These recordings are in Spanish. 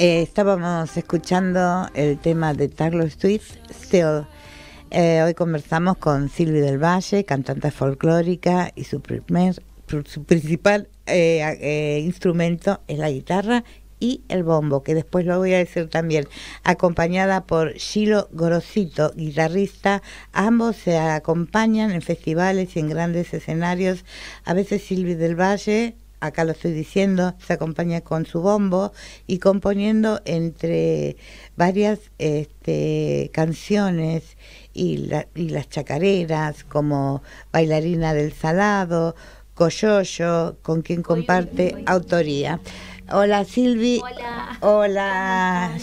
Eh, estábamos escuchando el tema de Taylor Swift, Still. Eh, hoy conversamos con Silvi del Valle, cantante folclórica, y su, primer, su principal eh, instrumento es la guitarra y el bombo, que después lo voy a decir también, acompañada por Shilo Gorosito, guitarrista. Ambos se acompañan en festivales y en grandes escenarios. A veces Silvi del Valle acá lo estoy diciendo, se acompaña con su bombo y componiendo entre varias este, canciones y, y, las chacareras como Bailarina del Salado, Coyoyo, con quien comparte autoría. Hola Silvi. Hola. Hola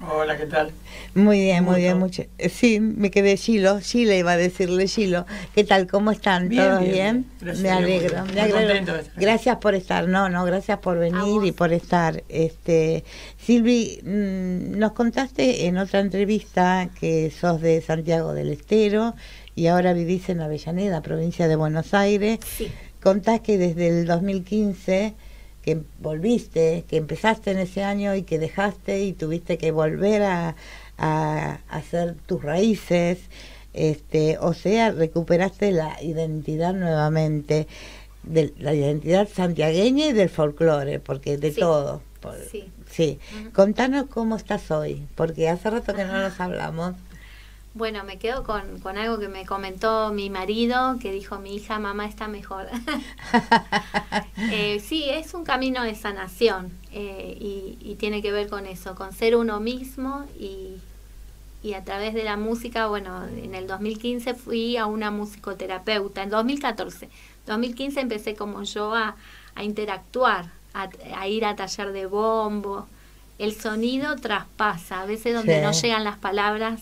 Hola, ¿qué tal? Muy bien, muy bien. Mucho. Eh, sí, me quedé Gilo. Gile iba a decirle Gilo. ¿Qué tal? ¿Cómo están? Bien, ¿Todos bien? bien? me alegro. me alegro. Gracias por estar. No, no, gracias por venir y por estar. Este, Silvi, mm, nos contaste en otra entrevista que sos de Santiago del Estero y ahora vivís en Avellaneda, provincia de Buenos Aires. Sí. Contás que desde el 2015 que volviste, que empezaste en ese año y que dejaste y tuviste que volver a, hacer tus raíces, este, o sea, recuperaste la identidad nuevamente, de la identidad santiagueña y del folclore, porque de todo. sí. sí. Contanos cómo estás hoy, porque hace rato que no nos hablamos. Bueno, me quedo con, con, algo que me comentó mi marido, que dijo mi hija, mamá está mejor. eh, sí, es un camino de sanación eh, y, tiene que ver con eso, con ser uno mismo y, y, a través de la música, bueno, en el 2015 fui a una musicoterapeuta, en 2014, 2015 empecé como yo a, a interactuar, a, a, ir a taller de bombo. El sonido traspasa, a veces donde no llegan las palabras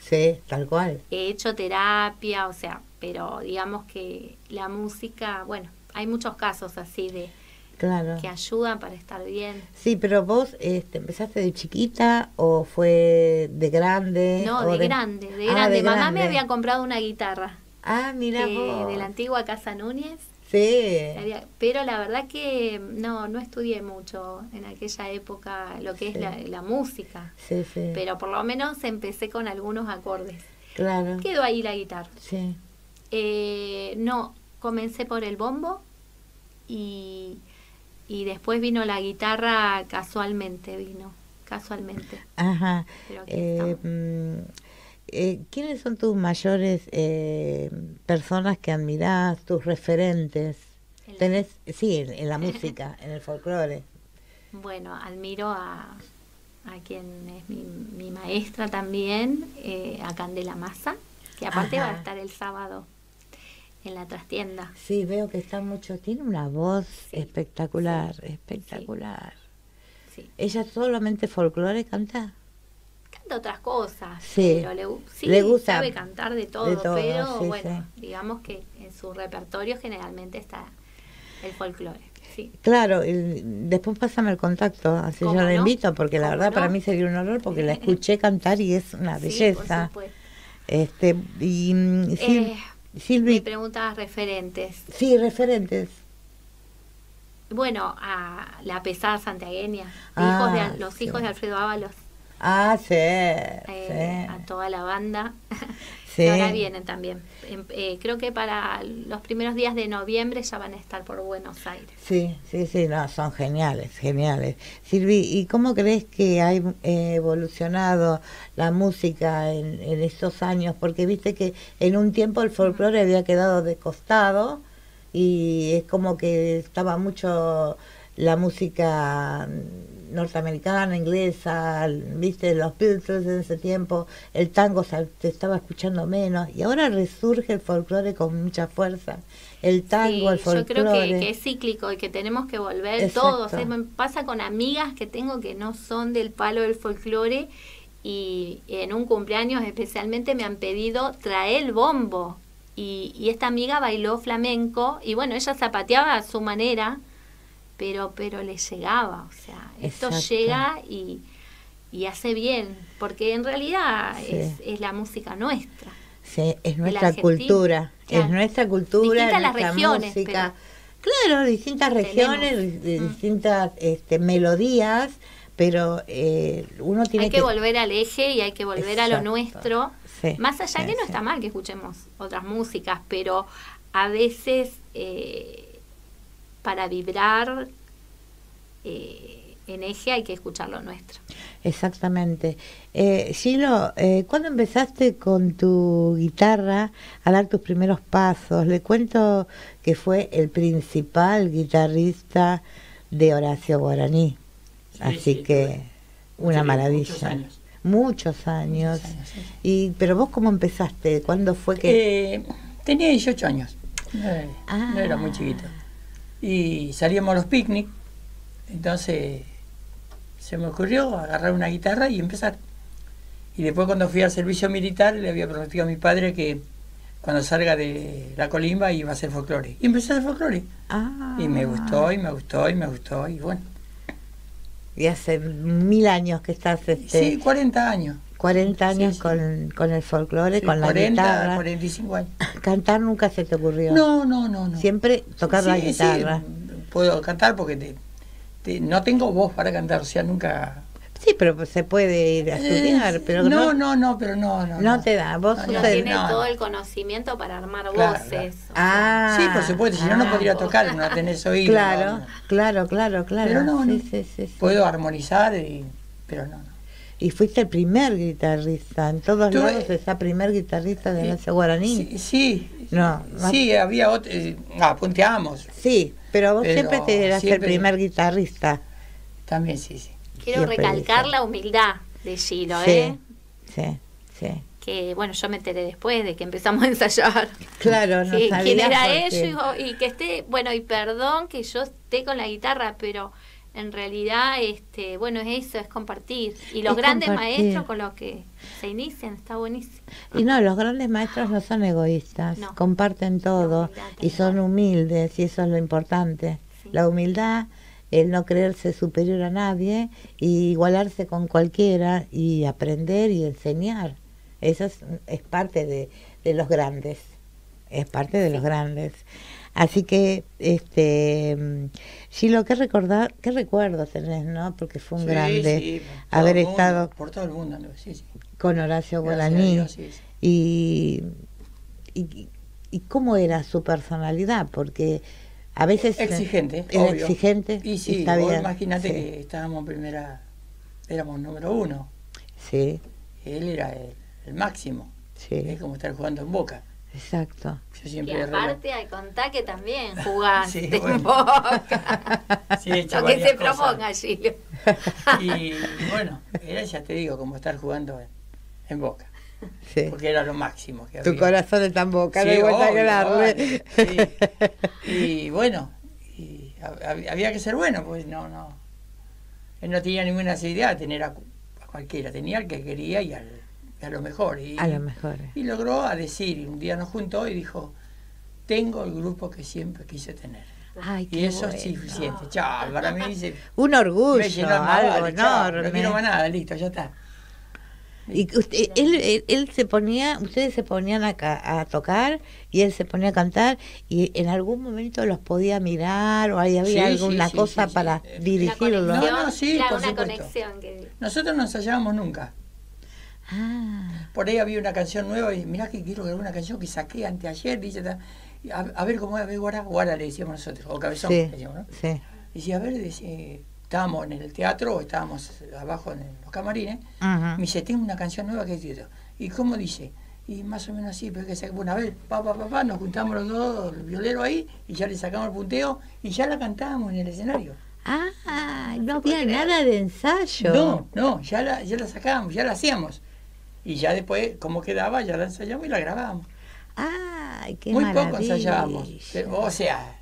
Sí, tal cual. He hecho terapia, o sea, pero digamos que la música, bueno, hay muchos casos así de claro. que ayudan para estar bien. Sí, pero vos este, empezaste de chiquita o fue de grande? No, de, grande, de, ah, grande. Mamá me había comprado una guitarra. Ah, mira vos. De la antigua Casa Núñez. Sí. Pero la verdad que no, no estudié mucho en aquella época lo que es la, música. Sí, sí. Pero por lo menos empecé con algunos acordes. Claro. Quedó ahí la guitarra. Sí. Eh, no, comencé por el bombo y, y después vino la guitarra casualmente, vino, casualmente. Ajá. Eh, eh, ¿quiénes son tus mayores eh, personas que admirás, tus referentes? Tenés, sí, en, la música, en el folclore. Bueno, admiro a, a quien es mi, maestra también, eh, a Candela Massa, que aparte va a estar el sábado en la trastienda. Sí, veo que está mucho, tiene una voz espectacular, espectacular. Sí. ¿Ella solamente folclore canta? canta otras cosas, sí. pero le, sí, le gusta sabe cantar de todo, pero bueno, digamos que en su repertorio generalmente está el folclore. Sí. Claro, después pásame el contacto, así yo la invito, porque la verdad para mí sería un honor, porque la escuché cantar y es una belleza. este y mm, eh, Silvi, me preguntabas referentes. Sí, referentes. Bueno, a la pesada santiagueña, hijos de, ah, los hijos de Alfredo Ábalos. Ah, sí, eh, A toda la banda. Sí. ahora vienen también. Em, eh, creo que para los primeros días de noviembre ya van a estar por Buenos Aires. Sí, sí, sí, no, son geniales, geniales. Silvi, ¿y cómo crees que ha evolucionado la música en, en estos años? Porque viste que en un tiempo el folclore había quedado de costado y es como que estaba mucho la música norteamericana, inglesa, viste, los Beatles en ese tiempo, el tango se, estaba escuchando menos y ahora resurge el folclore con mucha fuerza. El tango, el folclore. Yo creo que, es cíclico y que tenemos que volver todos. me pasa con amigas que tengo que no son del palo del folclore y en un cumpleaños especialmente me han pedido traer el bombo. Y, y esta amiga bailó flamenco y bueno, ella zapateaba a su manera pero, pero le llegaba, o sea, esto llega y, y, hace bien, porque en realidad es, es, la música nuestra. Sí, es nuestra cultura, es nuestra cultura, distintas las regiones, música. Claro, distintas regiones, distintas este, melodías, pero eh, uno tiene hay que, volver al eje y hay que volver a lo nuestro. Más allá que no está mal que escuchemos otras músicas, pero a veces eh, para vibrar eh, en eje hay que escuchar lo nuestro. Exactamente. Eh, Gilo, eh, ¿cuándo empezaste con tu guitarra a dar tus primeros pasos? Le cuento que fue el principal guitarrista de Horacio Guaraní. Así que una maravilla. Muchos años. Muchos años. y, pero vos cómo empezaste? ¿Cuándo fue que...? Eh, tenía 18 años. No, era muy ah. chiquito. Y salíamos a los picnic. Entonces se me ocurrió agarrar una guitarra y empezar. Y después cuando fui al servicio militar le había prometido a mi padre que cuando salga de la colimba iba a hacer folclore. Y empecé a hacer folclore. Ah. Y me gustó, y me gustó, y me gustó, y bueno. Y hace mil años que estás... Este, sí, 40 años. 40 años Con, con, el folclore, con la 40, guitarra. 45 años. ¿Cantar nunca se te ocurrió? No, no, no. no. Siempre tocar la guitarra. puedo cantar porque te, no tengo voz para cantar, o sea, nunca Sí, pero pues se puede ir a estudiar, pero no, no, no, pero no, no. No te da, vos no, tiene todo el conocimiento para armar voces. Ah, sí, por supuesto, si no no podría tocar, no tenés oído. Claro, claro, claro, claro. Pero no, sí, sí, sí, puedo armonizar, y, pero no, no. Y fuiste el primer guitarrista, en todos lados esa primer guitarrista de la Guaraní. Sí, sí, no, sí había otro, eh, apunteamos. Sí, pero vos siempre te eras el primer guitarrista. También sí, sí. Quiero recalcar la humildad de Gilo, ¿eh? Sí, sí. Que bueno, yo me enteré después de que empezamos a ensayar. Claro, no ¿Quién era ella? Y, que esté, bueno, y perdón que yo esté con la guitarra, pero en realidad, este, bueno, es eso, es compartir. Y los grandes maestros con los que se inician, está buenísimo. Y no, los grandes maestros no son egoístas, comparten todo y son humildes, y eso es lo importante. La humildad el no creerse superior a nadie y igualarse con cualquiera y aprender y enseñar. Eso es, parte de, de, los grandes, es parte de los grandes. Así que, este, lo ¿qué, recordar, qué recuerdo tenés, no? Porque fue un grande haber estado por todo el mundo, con Horacio Guaraní. Y, y, y cómo era su personalidad, porque a veces exigente, era exigente. Y sí, imagínate que estábamos en primera, éramos número uno. Sí. Él era el, máximo. Sí. Es como estar jugando en Boca. Exacto. Yo siempre y aparte hay contar que también jugaste en Boca. sí, Lo que se proponga, Gilio. y bueno, era, ya te digo, como estar jugando en Boca. Porque era lo máximo que había. Tu corazón está en boca, no hay vuelta que darle. Y bueno, y había que ser bueno, pues no, no. Él no tenía ninguna necesidad de tener a, cualquiera, tenía al que quería y al, a lo mejor. Y, a lo mejor. Y logró a decir, un día nos juntó y dijo, tengo el grupo que siempre quise tener. y eso es suficiente. Chao, para mí dice. Un orgullo, algo enorme. no quiero más nada, listo, ya está. Y usted, él, él, se ponía, ustedes se ponían a, a, tocar y él se ponía a cantar y en algún momento los podía mirar o ahí había alguna cosa para dirigirlo. No, no, sí, por una conexión que... Nosotros no ensayábamos nunca. Ah. Por ahí había una canción nueva y mirá que quiero grabar una canción que saqué anteayer, dice, a, ver cómo es, a ver, guara, guara le decíamos nosotros, o cabezón, le decíamos, ¿no? Sí. Y decía, a ver, decía, estábamos en el teatro, estábamos abajo en los camarines, me dice, tengo una canción nueva que es ¿Y cómo dice? Y más o menos así, pero que bueno, a ver, papá, papá, nos juntamos los dos, el violero ahí, y ya le sacamos el punteo, y ya la cantábamos en el escenario. Ah, no había nada de ensayo. No, no, ya la, ya la sacábamos, ya la hacíamos. Y ya después, como quedaba, ya la ensayamos y la grabábamos. Ay, qué Muy poco ensayábamos. o sea,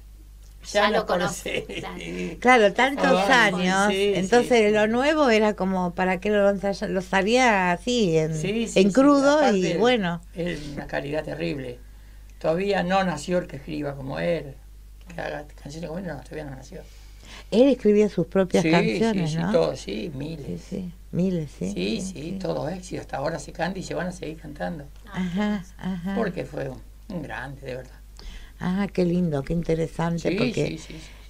ya, lo conocí. Claro. tantos años. entonces lo nuevo era como para que lo, lo sabía así, en, en crudo y bueno. Es una calidad terrible. Todavía no nació el que escriba como él, que haga canciones como él, no, todavía no nació. Él escribía sus propias canciones, sí, ¿no? Sí, todo, sí, miles. Sí, miles, sí. Sí, sí, todo éxito. Hasta ahora se canta y se van a seguir cantando. Ajá, ajá. Porque fue un grande, de verdad. Ah, qué lindo, qué interesante, porque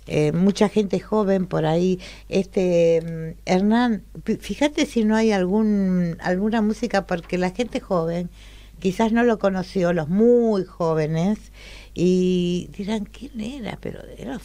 eh, mucha gente joven por ahí. Este mm, Hernán, fíjate si no hay algún alguna música porque la gente joven quizás no lo conoció, los muy jóvenes y dirán quién era, pero era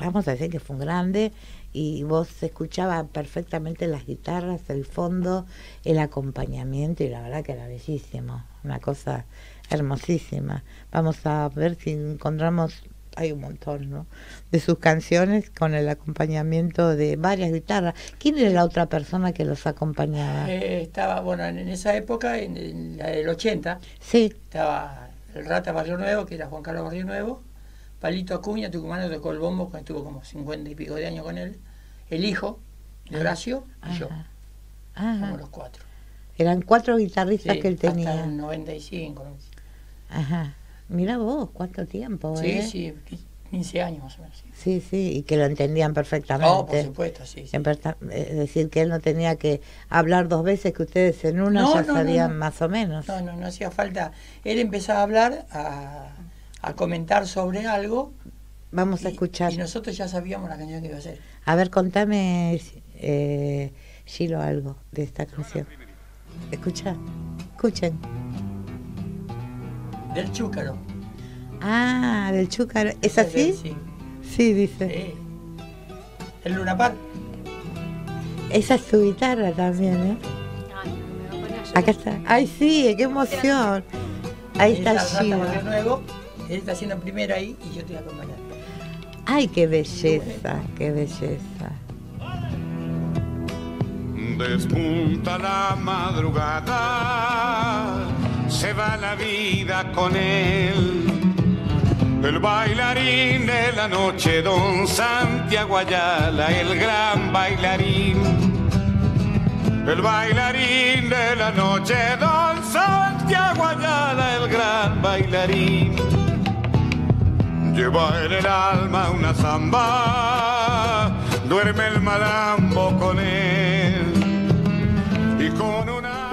vamos a decir que fue un grande y vos escuchabas perfectamente las guitarras, el fondo, el acompañamiento y la verdad que era bellísimo, una cosa hermosísima. Vamos a ver si encontramos, hay un montón, ¿no? De sus canciones con el acompañamiento de varias guitarras. ¿Quién era la otra persona que los acompañaba? Eh, estaba, bueno, en esa época, en, el 80, sí. estaba el Rata Barrio Nuevo, que era Juan Carlos Barrio Nuevo, Palito Acuña, tucumano, tocó el bombo, que estuvo como 50 y pico de años con él. El hijo de Horacio y yo. Somos los cuatro. Eran cuatro guitarristas que él tenía. Hasta el 95. Ajá. Mira vos, cuánto tiempo, Sí, ¿eh? sí, 15 años más o menos. Sí. sí, y que lo entendían perfectamente. Oh, por supuesto, sí, Es decir, que él no tenía que hablar dos veces, que ustedes en una ya sabían más o menos. No, no, no hacía falta. Él empezaba a hablar, a a comentar sobre algo. Vamos a escuchar. Y nosotros ya sabíamos la canción que iba a ser. A ver, contame, eh, Gilo, algo de esta canción. Escucha, escuchen. Del Chúcaro. Ah, del Chúcaro. ¿Es así? Sí. Sí, dice. Sí. El Luna Park. Esa es su guitarra también, ¿eh? Acá está. Ay, sí, qué emoción. Ahí está Gilo. Él está haciendo primera ahí y yo estoy acompañando. Ay, qué belleza, qué belleza. Despunta la madrugada, se va la vida con él. El bailarín de la noche, don Santiago Ayala, el gran bailarín. El bailarín de la noche, don Santiago Ayala, el gran bailarín lleva en el alma una zamba, duerme el malambo con él. Y con una...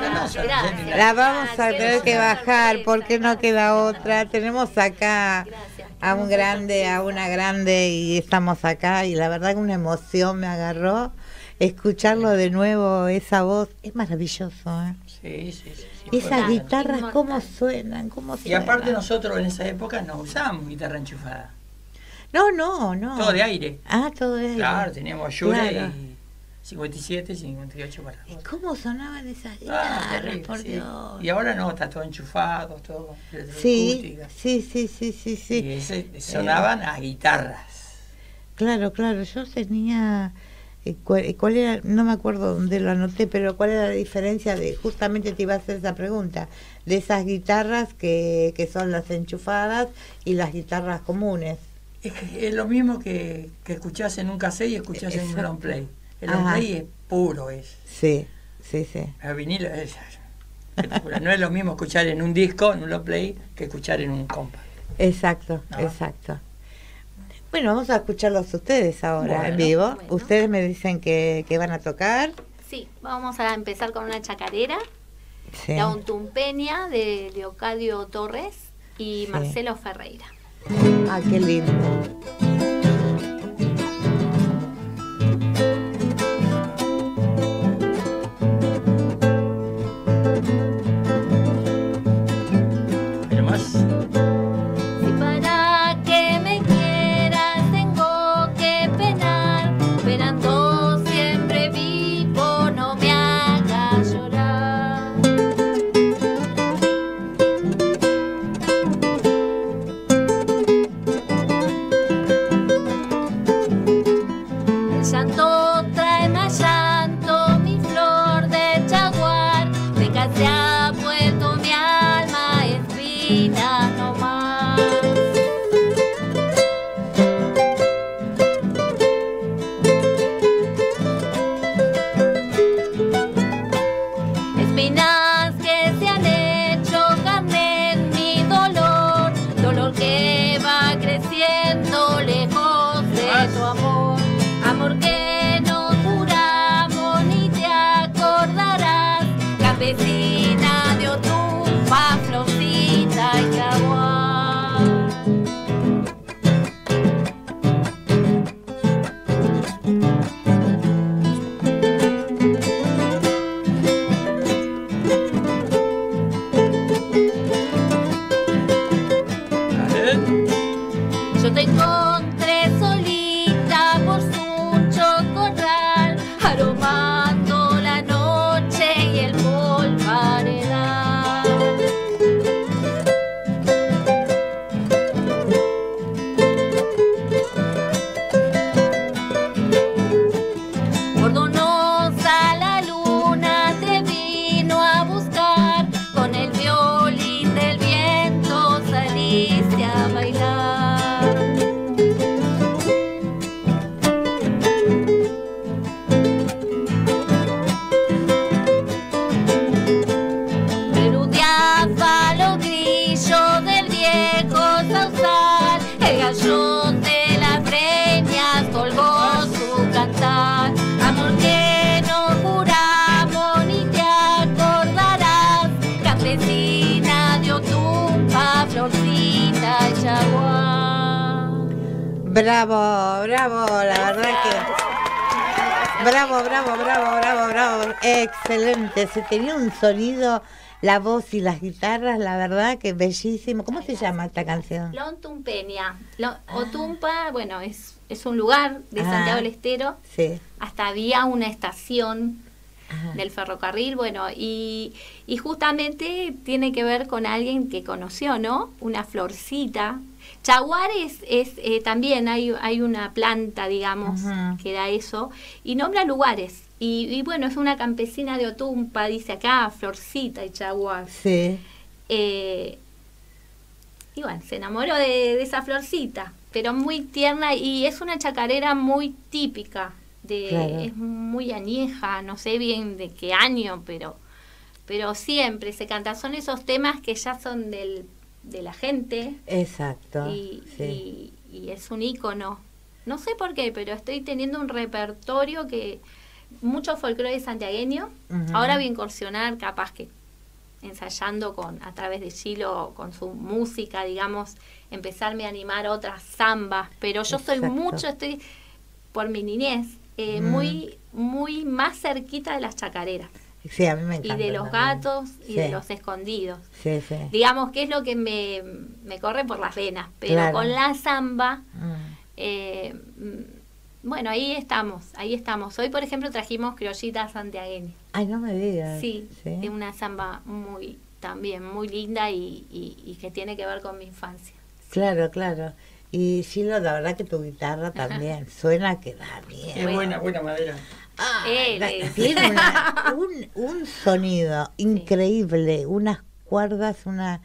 La vamos a tener que bajar porque no queda otra. Tenemos acá a un grande, a una grande y estamos acá y la verdad que una emoción me agarró escucharlo de nuevo, esa voz, es maravilloso. ¿eh? Sí, sí, sí. Esas guitarras, ¿cómo suenan? ¿Cómo Y aparte nosotros en esa época no usábamos guitarra enchufada. No, no, no. Todo de aire. Ah, todo de aire. Claro, teníamos Shure y 57, 58 para ¿Y cómo sonaban esas ah, guitarras, por Dios? Y ahora no, está todo enchufado, todo sí, sí, sí, sí, sí, sí. Y ese, sonaban a guitarras. Claro, claro, yo tenía eh, eh, ¿Cuál, era? No me acuerdo dónde lo anoté, pero ¿cuál era la diferencia de, justamente te iba a hacer esa pregunta, de esas guitarras que, que son las enchufadas y las guitarras comunes? Es, lo mismo que, que escuchás en un cassette y escuchás en un long play. El long play es puro, es. Sí, sí, sí. El vinilo es, no es lo mismo escuchar en un disco, en un long play, que escuchar en un compa. Exacto, exacto. Bueno, vamos a escucharlos ustedes ahora en vivo. Ustedes me dicen que, van a tocar. Sí, vamos a empezar con una chacarera. La Untumpeña de Leocadio Torres y Marcelo Ferreira. Ah, qué lindo. Bravo, bravo, la verdad que... Bravo, bravo, bravo, bravo, bravo. Excelente. Se tenía un sonido, la voz y las guitarras, la verdad que bellísimo. ¿Cómo se llama esta canción? Lontumpeña. Otumpa, bueno, es, es un lugar de ah, Santiago del Estero. Sí. Hasta había una estación del ferrocarril, bueno, y, y justamente tiene que ver con alguien que conoció, ¿no? Una florcita. Chaguar es, eh, también hay, hay una planta, digamos, que da eso, y nombra lugares. Y, bueno, es una campesina de Otumpa, dice acá, florcita y chaguar. Sí. Eh, y bueno, se enamoró de, esa florcita, pero muy tierna y es una chacarera muy típica es muy añeja, no sé bien de qué año, pero, pero siempre se canta. Son esos temas que ya son del, de la gente. Exacto. Y, y, es un ícono. No sé por qué, pero estoy teniendo un repertorio que mucho folclore santiagueño. Ahora voy a incursionar, capaz que ensayando con a través de Chilo con su música, digamos, empezarme a animar otras zambas, pero yo soy mucho, estoy por mi niñez, eh, mm. muy, muy más cerquita de las chacareras. Sí, a mí me encanta. Y de los gatos y de los escondidos. Sí, sí. Digamos que es lo que me, me corre por las venas. Pero con la samba, mm. eh, mm, bueno, ahí estamos, ahí estamos. Hoy, por ejemplo, trajimos criollitas santiagueñas. Ay, no me digas. Sí, es una samba muy, también muy linda y, y que tiene que ver con mi infancia. Claro, claro. Y sí, la verdad que tu guitarra también suena que da bien. Es buena, buena madera. Ah, tiene un, sonido increíble, unas cuerdas, una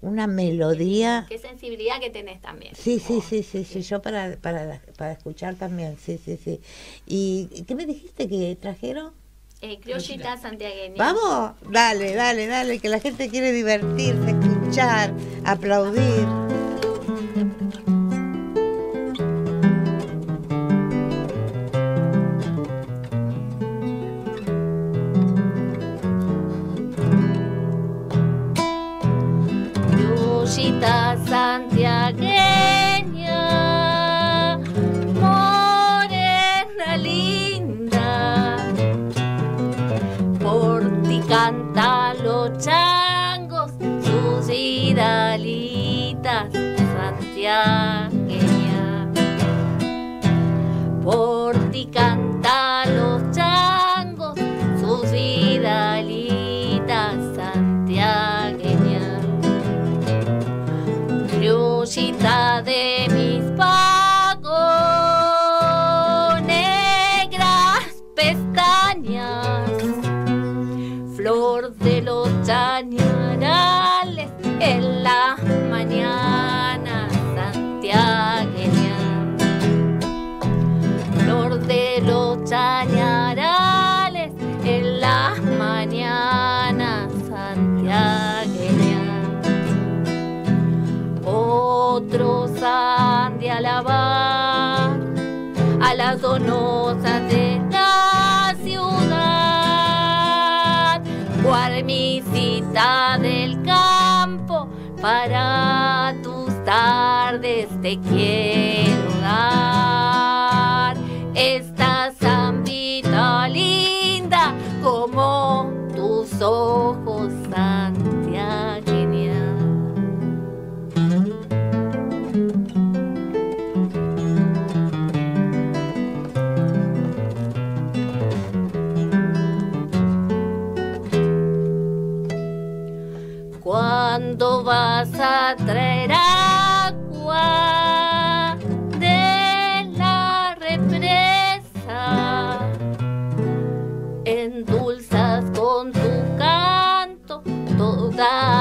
una melodía. Qué sensibilidad que tenés también. Sí, sí, sí, sí, sí, yo para, para, para escuchar también, sí, sí, sí. ¿Y qué me dijiste que trajeron? Eh, criollita santiagueña. Vamos, dale, dale, dale, que la gente quiere divertirse, escuchar, aplaudir. Santiagueña, para tus tardes te quiero dar. Esta zambita linda como tus ojos vas a traer agua de la represa? Endulzas con tu canto toda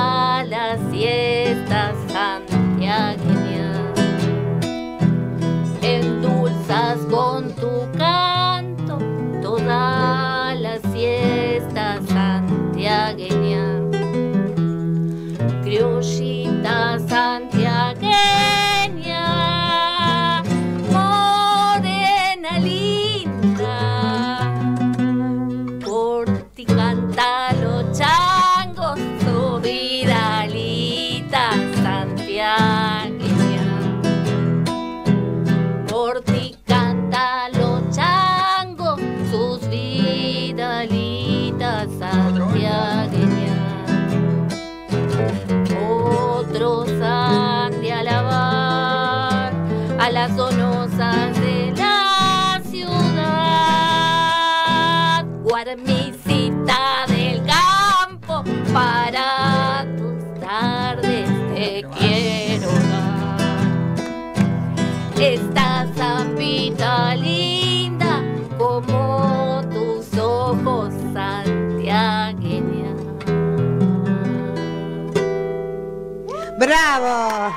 ¡Bravo!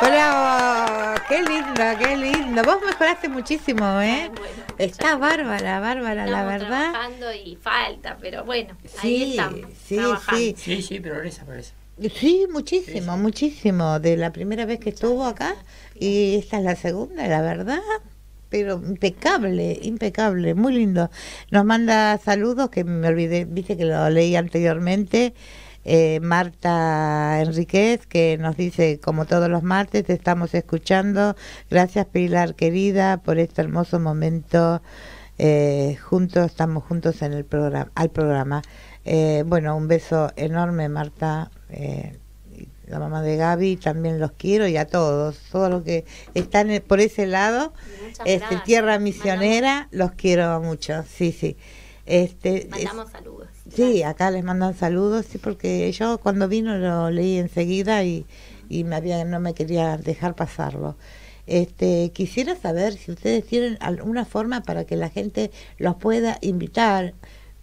¡Bravo! ¡Qué lindo, qué lindo! Vos mejoraste muchísimo, ¿eh? Está bárbara, bárbara, la verdad. trabajando y falta, pero bueno, ahí estamos. Sí, sí. Sí, sí, progresa, progresa. Sí, muchísimo, muchísimo. De la primera vez que estuvo acá y esta es la segunda, la verdad. Pero impecable, impecable, muy lindo. Nos manda saludos que me olvidé, viste que lo leí anteriormente. Eh, Marta Enríquez, que nos dice, como todos los martes, te estamos escuchando. Gracias, Pilar, querida, por este hermoso momento. Eh, juntos, estamos juntos en el programa, al programa. Eh, bueno, un beso enorme, Marta. la mamá de Gaby, también los quiero y a todos, todos los que están por ese lado, este, tierra misionera, los quiero mucho, sí, sí. Este, Mandamos saludos. Sí, acá les mandan saludos, sí, porque yo cuando vino lo leí enseguida y, y me había, no me quería dejar pasarlo. Este, quisiera saber si ustedes tienen alguna forma para que la gente los pueda invitar.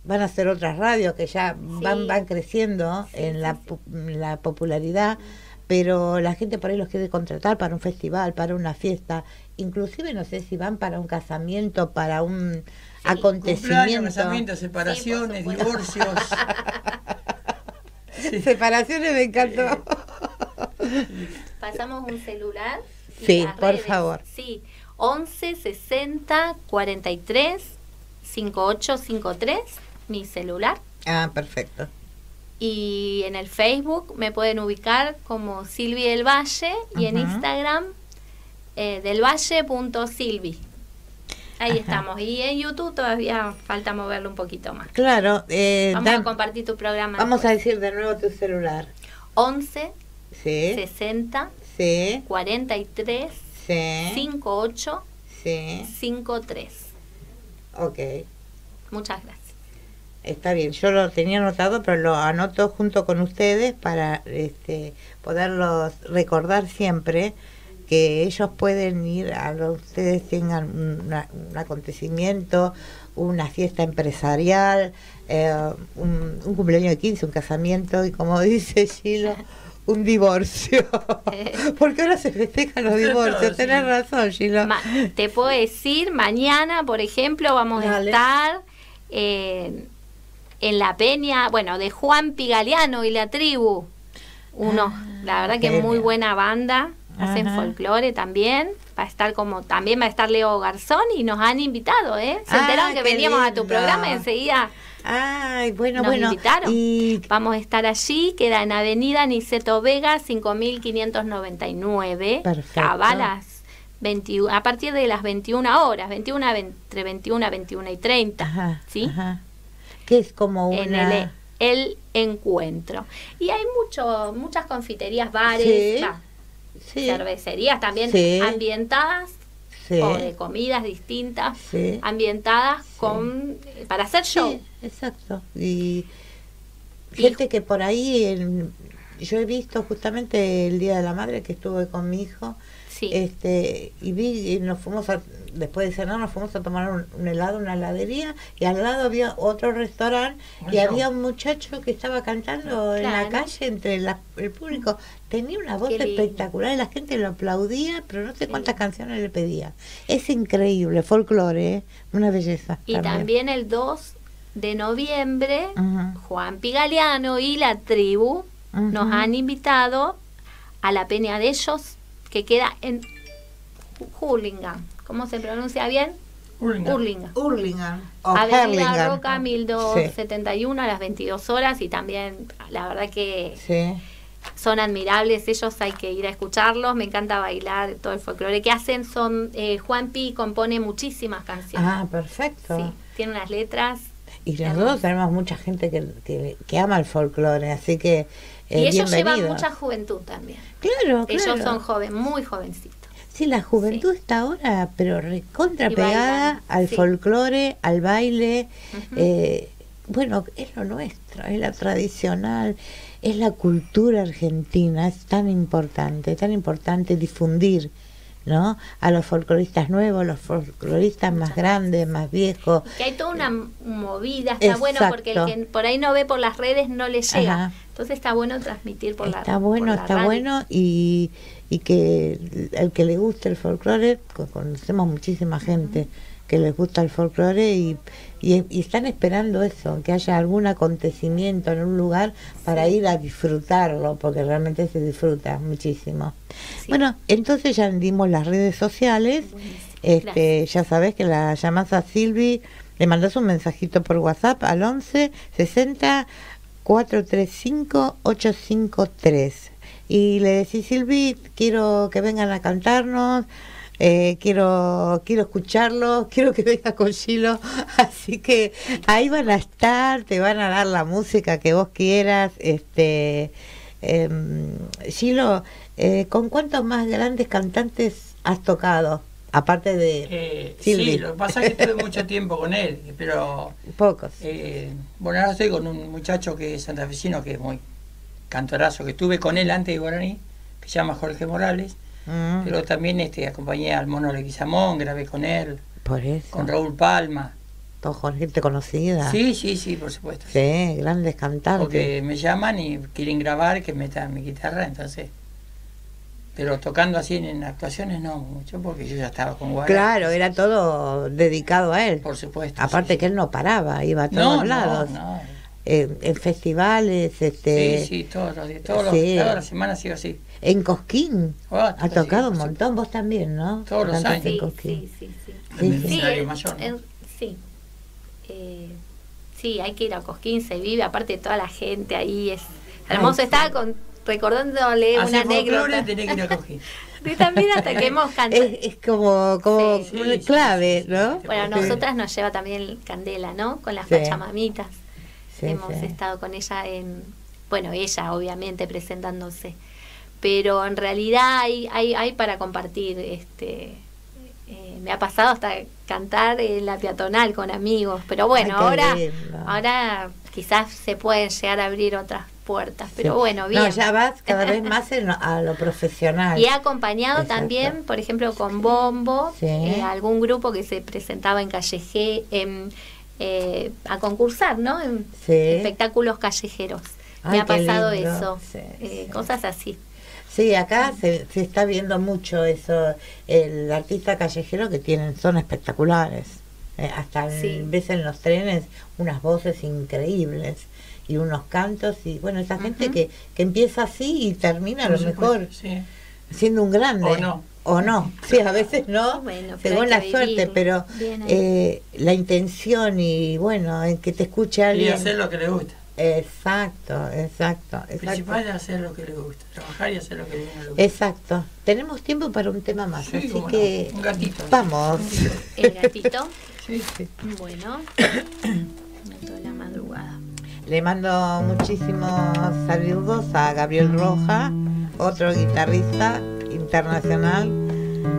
Van a ser otras radios que ya van, van creciendo en la, la popularidad, pero la gente por ahí los quiere contratar para un festival, para una fiesta, inclusive no sé si van para un casamiento, para un acontecimientos. separaciones, divorcios. Separaciones me encantó. Pasamos un celular. Sí, por favor. Sí, 11 60 43 5853, mi celular. Ah, perfecto. Y en el Facebook me pueden ubicar como Silvi del Valle y en Instagram eh, delvalle.silvi. Ahí estamos. Y en YouTube todavía falta moverlo un poquito más. Claro. Eh, vamos a compartir tu programa. Vamos a decir de nuevo tu celular. 11 sí. 60 sí. 43 sí. 58 sí. 53. Ok. Muchas gracias. Está bien, yo lo tenía anotado, pero lo anoto junto con ustedes para este, poderlos recordar siempre que ellos pueden ir a lo ustedes tengan un acontecimiento, una fiesta empresarial, eh, un, cumpleaños de 15, un casamiento y como dice Gilo, un divorcio. Porque ahora se festejan los divorcios. Tenés razón, Gilo. te puedo decir, mañana, por ejemplo, vamos a estar eh, en la peña, bueno, de Juan Pigaliano y la tribu. Uno, ah, la verdad que es muy buena banda hacen folclore también. Va a estar como, también va a estar Leo Garzón y nos han invitado, ¿eh? Se ah, enteraron que veníamos a tu programa y enseguida. Ay, bueno, nos bueno. invitaron. Vamos a estar allí, queda en Avenida Niceto Vega, 5599. Perfecto. Cabalas. 21, a partir de las 21 horas, 21 entre 21 21 y 30, ajá, ¿sí? Ajá. Que es como una... En el, el encuentro. Y hay mucho, muchas confiterías, bares, cervecerías también ambientadas o de comidas distintas, ambientadas con para hacer show. exacto. Y gente que por ahí, yo he visto justamente el Día de la Madre que estuve con mi hijo, este y vi y nos fuimos a, después de cenar nos fuimos a tomar un, helado una heladería y al lado había otro restaurante y había un muchacho que estaba cantando en la calle entre el público. Tenía una voz espectacular y la gente lo aplaudía pero no sé cuántas canciones le pedía. Es increíble folclore ¿eh? una belleza y también, el 2 de noviembre Juan Pigaliano y la tribu nos han invitado a la peña de ellos que queda en Hurlingham. ¿Cómo se pronuncia bien? Hurlingham. Hurlingham. Avenida Roca 1271 a las 22 horas y también la verdad que son admirables, ellos hay que ir a escucharlos, me encanta bailar, todo el folclore que hacen son, eh, Juan Pi compone muchísimas canciones. Ah, perfecto. Sí, tiene unas letras. Y nosotros tenemos mucha gente que, que, ama el folclore, así que... Eh, y ellos llevan mucha juventud también. Claro, Ellos son jóvenes, muy jovencitos. Sí, la juventud está ahora, pero contrapegada al folclore, al baile. eh, bueno, es lo nuestro, es la tradicional, es la cultura argentina, es tan importante, tan importante difundir ¿no? A los folcloristas nuevos, los folcloristas más grandes, más viejos. Que hay toda una movida, está bueno porque el que por ahí no ve por las redes no le llega. Entonces está bueno transmitir por la Está bueno, está bueno y, y que el que le guste el folclore, conocemos muchísima gente que les gusta el folclore y, y, están esperando eso, que haya algún acontecimiento en un lugar para ir a disfrutarlo, porque realmente se disfruta muchísimo. Bueno, entonces ya dimos las redes sociales, este, ya sabes que la llamas a Silvi, le mandas un mensajito por WhatsApp al 11 60 435 853 y le decís Silvi, quiero que vengan a cantarnos eh, quiero, quiero escucharlo, quiero que venga con Gilo, así que ahí van a estar, te van a dar la música que vos quieras, este eh, Gilo, eh, ¿con cuántos más grandes cantantes has tocado? Aparte de eh, Sí, lo que pasa es que tuve mucho tiempo con él, pero... Pocos. Eh, bueno, ahora estoy con un muchacho que es santafesino, que es muy cantorazo, que estuve con él antes de Guaraní, que se llama Jorge Morales, Mm. Pero también este, acompañé al Mono Leguizamón, grabé con él. Por eso. Con Raúl Palma. Todo gente conocida. Sí, sí, sí, por supuesto. Sí, grandes cantantes. Porque me llaman y quieren grabar que metan mi guitarra, entonces. Pero tocando así en, actuaciones no mucho, porque yo ya estaba con Guara. Claro, era todo dedicado a él. Por supuesto. Aparte que él no paraba, iba a todos lados. No, eh, en festivales, este. Sí, sí, todos los días, todos los, todas las semanas sido así. En Cosquín. Ah, ha tocado un montón, vos también, ¿no? Todos los años. Sí, sí, sí. Sí, sí. sí. Eh, sí, hay que ir a Cosquín, se vive, aparte de toda la gente ahí, es hermoso. Estaba con, recordándole una anécdota. Tenés que ir a Cosquín. Y también hasta que hemos cantado. Es, como, como clave, ¿no? Bueno, nosotras nos lleva también Candela, ¿no? Con las pachamamitas. Hemos estado con ella en, bueno, ella obviamente presentándose pero en realidad hay, hay, hay para compartir. Este, eh, me ha pasado hasta cantar en la peatonal con amigos, pero bueno, ahora, ahora quizás se pueden llegar a abrir otras puertas, pero bueno, bien. No, ya vas cada vez más a lo profesional. Y he acompañado también, por ejemplo, con Bombo, eh, algún grupo que se presentaba en Calleje, en, eh, a concursar, ¿no? En espectáculos callejeros. me ha pasado eso, cosas así. Sí, acá se, se está viendo mucho eso, el artista callejero que tienen, son espectaculares. Eh, hasta ves en los trenes unas voces increíbles y unos cantos y bueno, esa gente que, que empieza así y termina a lo mejor siendo un grande. O no. O no, sí, a veces no, según la suerte, pero eh, la intención y bueno, en que te escuche alguien. Y hacer lo que le gusta. Exacto, exacto, exacto. principal es hacer lo que le gusta, trabajar y hacer lo que le gusta. Exacto. Tenemos tiempo para un tema más, así que un gatito. Vamos. El gatito. sí, sí. Bueno, toda la madrugada. Le mando muchísimos saludos a Gabriel Roja, otro guitarrista internacional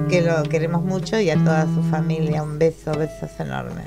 que lo queremos mucho y a toda su familia. Un beso, besos enormes.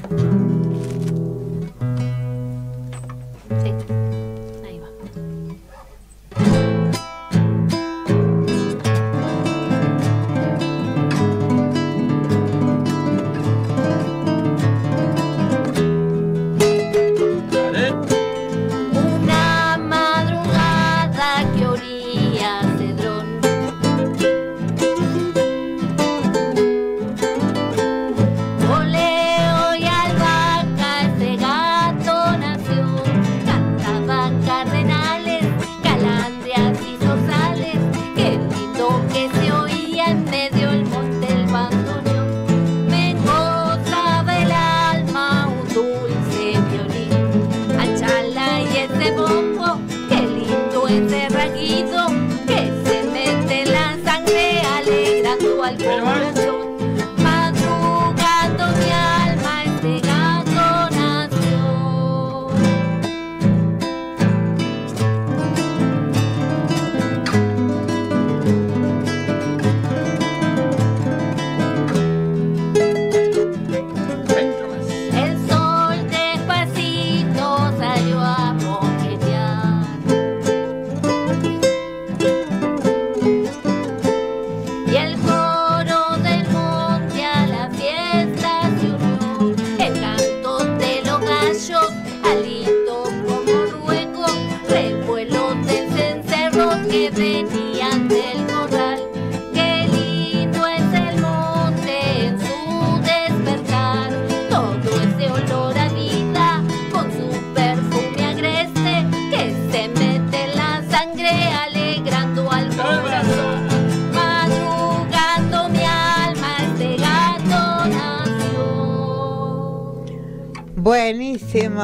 Buenísimo,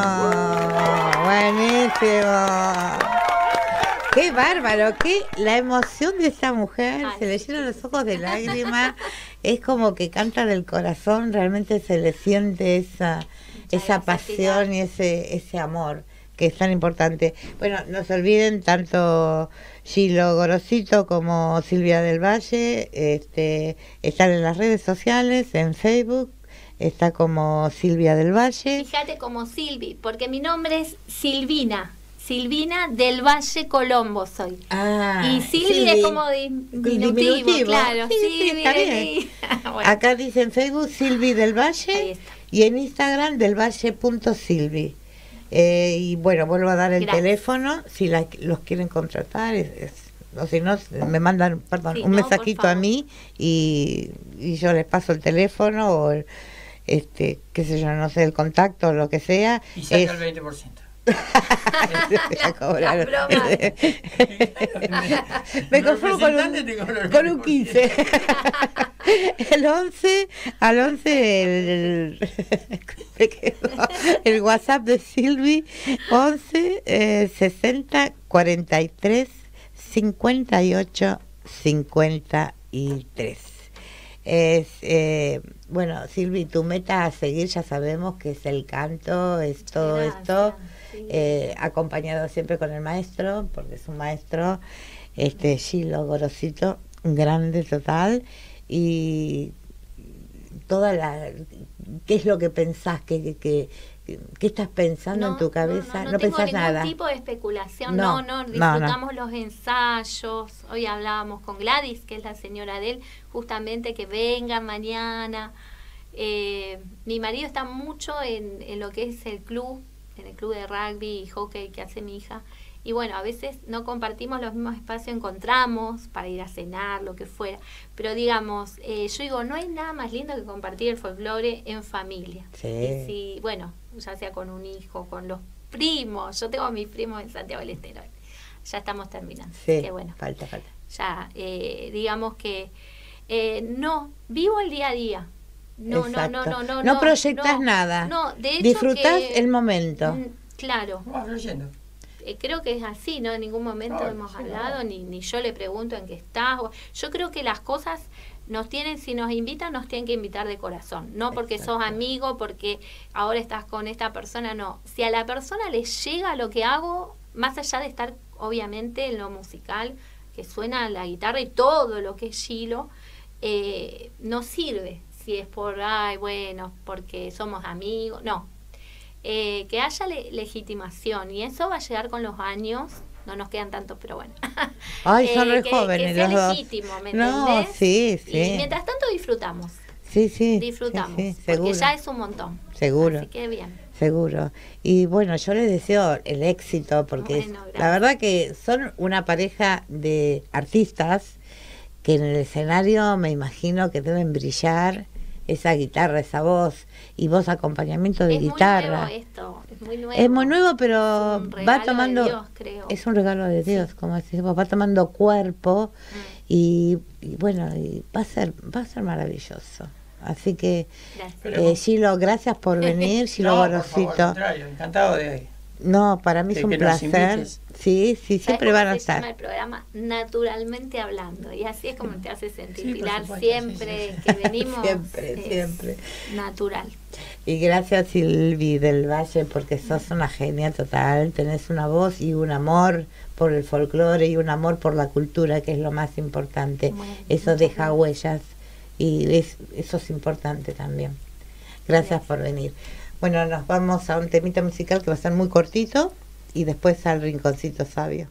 buenísimo. Qué bárbaro, qué la emoción de esta mujer, se le llenan los ojos de lágrimas, es como que canta del corazón, realmente se le siente esa, esa pasión y ese, ese amor que es tan importante. Bueno, no se olviden tanto Gilo Gorosito como Silvia del Valle, este, están en las redes sociales, en Facebook, está como Silvia del Valle. Fíjate como Silvi, porque mi nombre es Silvina. Silvina del Valle Colombo soy. Ah, y Silvi, es como diminutivo, claro. Sí, Acá dice en Facebook Silvi del Valle y en Instagram del Valle.silvi. Eh, y bueno, vuelvo a dar el teléfono si los quieren contratar. o si no, me mandan perdón, un mensajito a mí y, y, yo les paso el teléfono o este, qué sé yo, no sé, el contacto o lo que sea. Y saca el 20%. me conformo con un, con un 15 el 11 al 11 el, el, WhatsApp de Silvi 11 60 43 58 53 es eh, bueno Silvi tu meta a seguir ya sabemos que es el canto es todo esto eh, acompañado siempre con el maestro, porque es un maestro, este Gilo Gorosito, grande total, y toda la... ¿Qué es lo que pensás? ¿Qué, qué, qué estás pensando en tu cabeza? No, no, tengo ningún tipo de especulación, no, no, disfrutamos los ensayos. Hoy hablábamos con Gladys, que es la señora de él, justamente que venga mañana. Eh, mi marido está mucho en, en, lo que es el club en el club de rugby y hockey que hace mi hija. Y bueno, a veces no compartimos los mismos espacios, encontramos para ir a cenar, lo que fuera. Pero digamos, eh, yo digo, no hay nada más lindo que compartir el folclore en familia. Sí. bueno, ya sea con un hijo, con los primos. Yo tengo a mis primos en Santiago del Estero. Ya estamos terminando. Sí, bueno, falta, falta. Ya, eh, digamos que eh, no, vivo el día a día no, no, no, no, no. No proyectas nada. No, de hecho Disfrutas el momento. Mm, claro. Eh, creo que es así, ¿no? En ningún momento hemos hablado, ni, ni yo le pregunto en qué estás. Yo creo que las cosas nos tienen, si nos invitan, nos tienen que invitar de corazón. No porque sos amigo, porque ahora estás con esta persona, no. Si a la persona le llega lo que hago, más allá de estar, obviamente, en lo musical, que suena la guitarra y todo lo que es Chilo, eh, nos sirve si es por, ay, bueno, porque somos amigos, no. Eh, que haya legitimación y eso va a llegar con los años, no nos quedan tantos, pero bueno. Ay, son eh, jóvenes. Que sea legítimo, ¿me no, sí, sí. Y mientras tanto disfrutamos. Sí, sí. Disfrutamos. porque ya es un montón. Seguro. Así que bien. Seguro. Y bueno, yo les deseo el éxito porque la verdad que son una pareja de artistas que en el escenario me imagino que deben brillar esa guitarra, esa voz y voz acompañamiento de guitarra. Muy nuevo esto, es muy nuevo. Es muy nuevo, pero va tomando es un regalo de Dios, como decimos, va tomando cuerpo mm. y, bueno, y va a ser va a ser maravilloso. Así que gracias. Eh, gracias por venir, Gilo no, Gorosito. encantado de no, para mí es un placer. Sí, sí, siempre van a estar. Se llama el programa Naturalmente Hablando y así es como te hace sentir Pilar siempre que venimos. siempre, siempre. Natural. Y gracias Silvi del Valle porque sos una genia total, tenés una voz y un amor por el folclore y un amor por la cultura que es lo más importante. eso deja huellas y eso es importante también. gracias. por venir. Bueno, nos vamos a un temita musical que va a ser muy cortito y después al rinconcito sabio.